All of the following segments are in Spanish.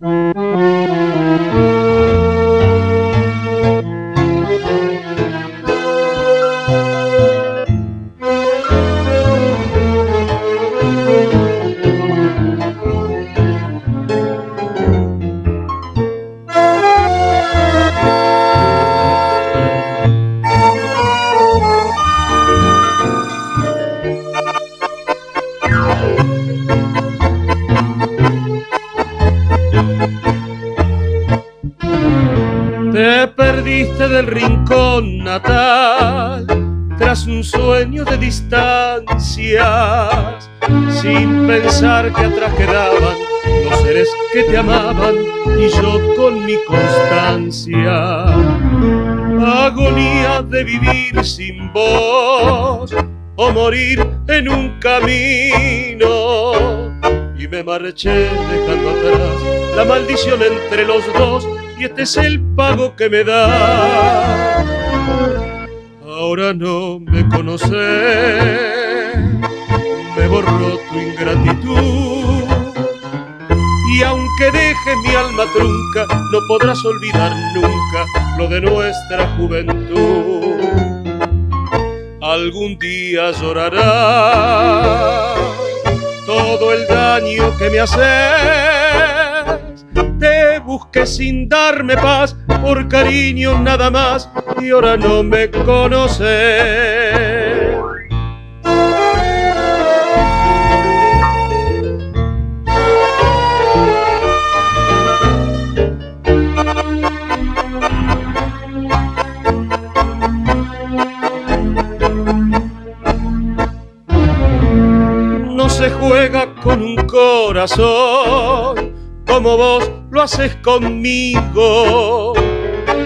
Thank. Del rincón natal, tras un sueño de distancias, sin pensar que atrás quedaban los seres que te amaban y yo con mi constancia. Agonía de vivir sin voz o morir en un camino. Y me marché dejando atrás la maldición entre los dos y este es el pago que me da. Ahora no me conoces, me borró tu ingratitud. Y aunque deje mi alma trunca, no podrás olvidar nunca lo de nuestra juventud. Algún día llorará todo el daño que me haces busqué sin darme paz, por cariño nada más, y ahora no me conoces. No se juega con un corazón como vos lo haces conmigo.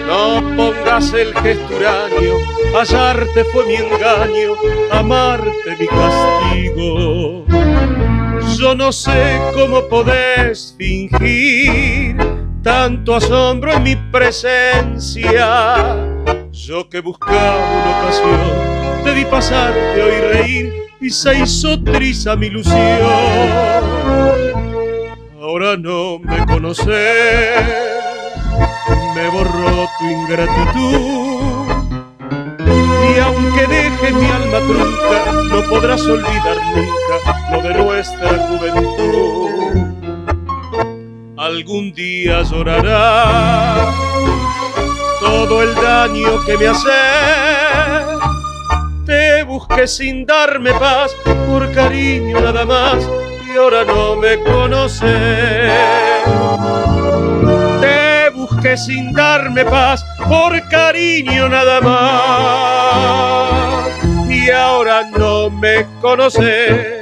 No pongas el gesturaño, hallarte fue mi engaño, amarte mi castigo. Yo no sé cómo podés fingir tanto asombro en mi presencia. Yo que buscaba una ocasión, te vi pasarte hoy reír y se hizo trisa mi ilusión no me conoces, me borró tu ingratitud. Y aunque deje mi alma trunca, no podrás olvidar nunca lo de nuestra juventud. Algún día llorará todo el daño que me hace. Te busqué sin darme paz, por cariño nada más y ahora no me conoces. Te busqué sin darme paz, por cariño nada más, y ahora no me conoces.